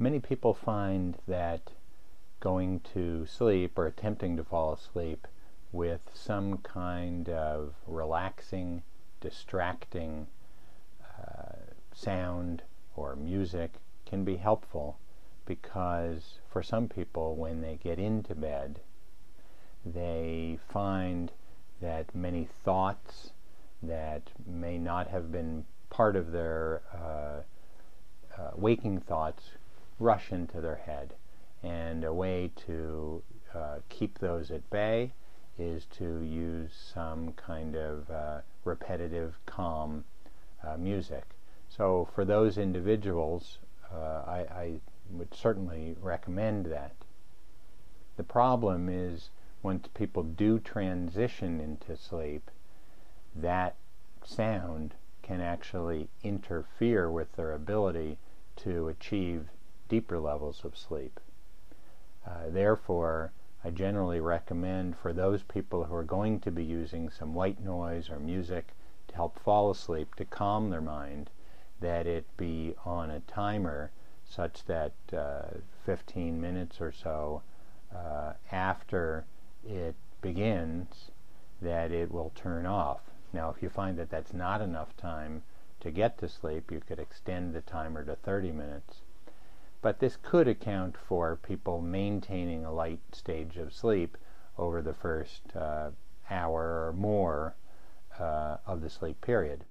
Many people find that going to sleep or attempting to fall asleep with some kind of relaxing, distracting uh, sound or music can be helpful because for some people, when they get into bed, they find that many thoughts that may not have been part of their uh, uh, waking thoughts rush into their head. And a way to uh, keep those at bay is to use some kind of uh, repetitive, calm uh, music. So for those individuals, uh, I, I would certainly recommend that. The problem is once people do transition into sleep, that sound can actually interfere with their ability to achieve deeper levels of sleep. Uh, therefore, I generally recommend for those people who are going to be using some white noise or music to help fall asleep, to calm their mind, that it be on a timer such that uh, 15 minutes or so uh, after it begins that it will turn off. Now, if you find that that's not enough time to get to sleep, you could extend the timer to 30 minutes. But this could account for people maintaining a light stage of sleep over the first uh, hour or more uh, of the sleep period.